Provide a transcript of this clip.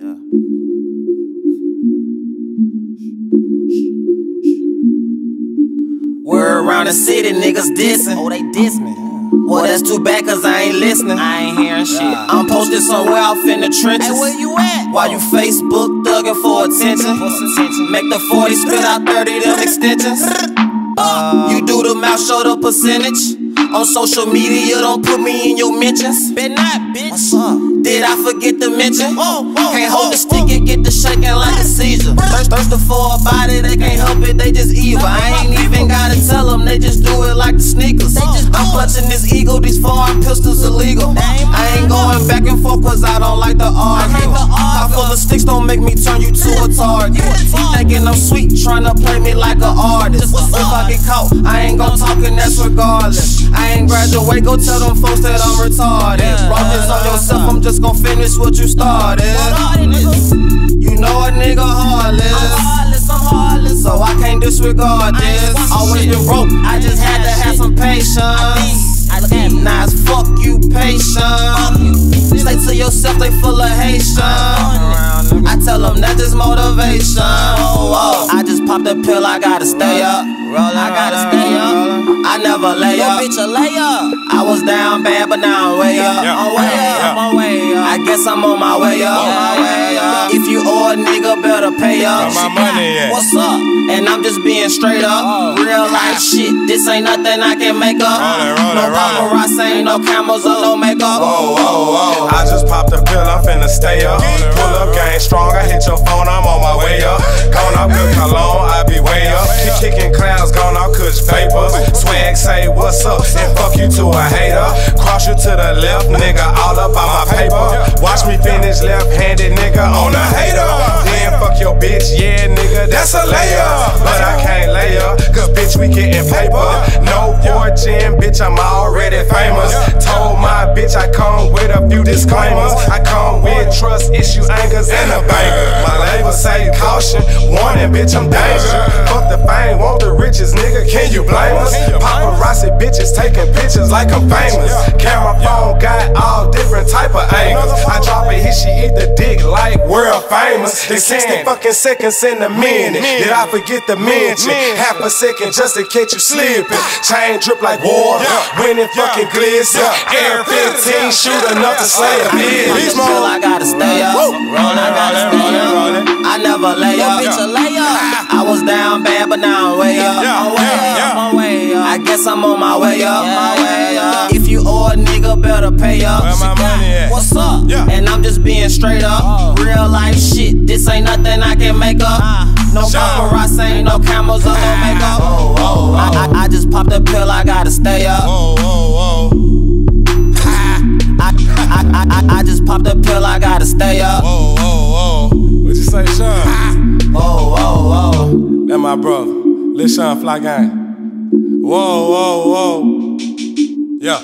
Yeah. Word around the city, niggas dissing. Oh, they diss me. Well, that's too bad, cause I ain't listening. I ain't hearing shit. I'm posted somewhere off in the trenches. Hey, where you at? While you Facebook thugging for attention. Make the 40 spit out 30 them extensions. Uh, you do the mouth, show the percentage. On social media, don't put me in your mentions. Bet not, bitch. What's up? Did I forget to mention? Whoa, whoa, can't hold whoa, the stick and get the shaking like a seizure. Thirst, thirsting for a body, they can't help it, they just evil. I ain't even gotta tell them, they just do it like make me turn you to a target. He thinking I'm sweet, trying to play me like an artist. If I get caught, I ain't gon' talk and that's regardless. I ain't graduate, go tell them folks that I'm retarded. This on yourself. I'm just gon' finish what you started. You know a nigga heartless. Heartless, I'm heartless. So I can't disregard this. Always been broke, I just had to have some patience. I look at me. Nah, it's fuck you, patient. Stay to yourself, they full of Haitian. I tell them that's just motivation. Oh, oh. I just popped a pill, I gotta stay up. I gotta stay up. I never lay Yo, up. bitch, lay up. I was down bad, but now I'm way up. Yeah, I'm way up. yeah. I'm way up. I guess I'm on my way up. On my way up. If you owe a nigga, better pay up. Where my money at? What's up? And I'm just being straight up. Oh. Real life shit. This ain't nothing I can make up. Roll it, no it, roll it. paparazzi, ain't no cameras or no makeup. Whoa, whoa, whoa. I just popped a pill, I'm finna stay up. Strong, I hit your phone, I'm on my way up. Gone off good cologne, I be way up. Kick- Kicking clouds, gone off kush vapors. Swag say what's up, and fuck you to a hater. Cross you to the left, nigga, all up on my paper. Watch me finish left handed, nigga, on a hater. Then fuck your bitch, yeah, nigga, that's a layup. But I can't lay up, cause bitch, we getting paper. Bitch, I'm already famous. Told my bitch I come with a few disclaimers. I come with trust issues, angers, and a banger. My label say caution, warning, bitch, I'm danger. Fuck the fame, want the riches, nigga, can you blame us? Paparazzi bitches taking pictures like I'm famous. Camera phone got famous. It's 60 fucking seconds in a minute. Did I forget to mention? Half a second just to catch you slipping. Chain drip like water, winning fucking glisten. AR 15 shoot enough to slay a bitch. Beast mode. I gotta stay up. Rollin', I gotta rollin', stay up. rollin', rollin'. I never lay Yo, up. bitch, a layup. I was down bad, but now I'm way up. Yeah, I'm way up. yeah. I'm way up. I guess I'm on my way up. My way up. If you owe a nigga, better pay up. Where my money at? Up? Yeah. And I'm just being straight up. Oh. Real life shit. This ain't nothing I can make up. Ah. No Sure. paparazzi, ain't no cameras or no makeup. Oh, oh, I, I, I just popped a pill, I gotta stay up. Whoa, whoa, whoa. I, I, I, I, I just popped a pill, I gotta stay up. Whoa, whoa, whoa. What you say, Shun? Ah. Whoa, whoa, whoa. That my brother. Lil Shun Fly Gang. Whoa, whoa, whoa. Yeah.